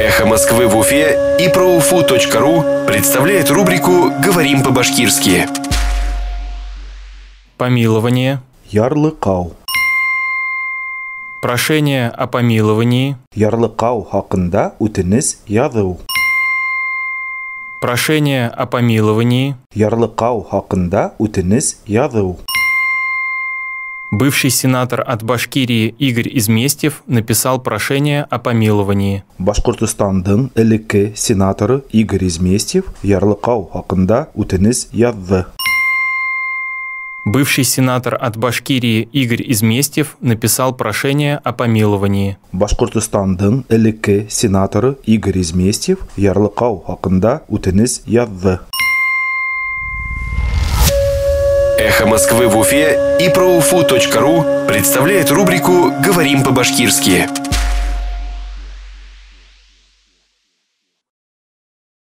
«Эхо Москвы» в Уфе и проуфу.ру представляет рубрику «Говорим по-башкирски». Помилование. Ярлыкау. Прошение о помиловании. Ярлыкау хакында үтенеч язу. Прошение о помиловании. Ярлыкау хакында үтенеч язу. Бывший сенатор от Башкирии Игорь Изместьев написал прошение о помиловании. Башкортостандың элекке сенаторы Игорь Изместьев ярлыкау хакында үтенеч язды. Бывший сенатор от Башкирии Игорь Изместьев написал прошение о помиловании. Башкортостандың элекке сенаторы Игорь Изместьев ярлыкау хакында үтенеч язды. «Эхо Москвы» в Уфе и проуфу.ру представляет рубрику «Говорим по-башкирски».